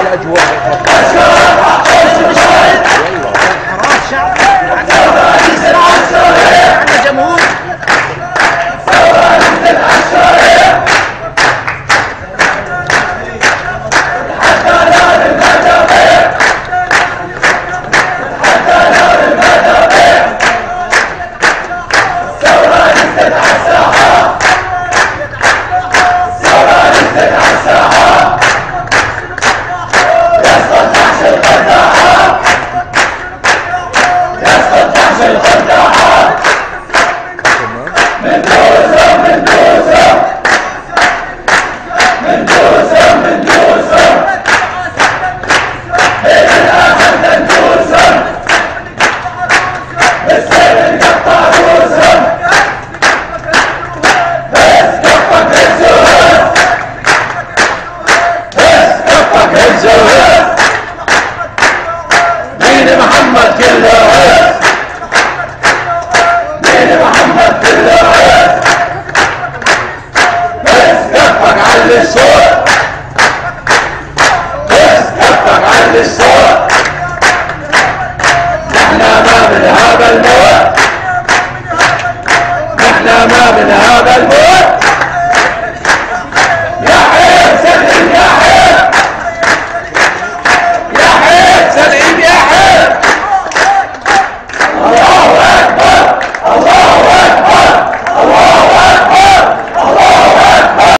الأجواء. محمد في اللوحات مين محمد في اللوحات بس كفك على الصوت بس كفك على الصوت إحنا ما من هذا الموت إحنا ما من هذا الموت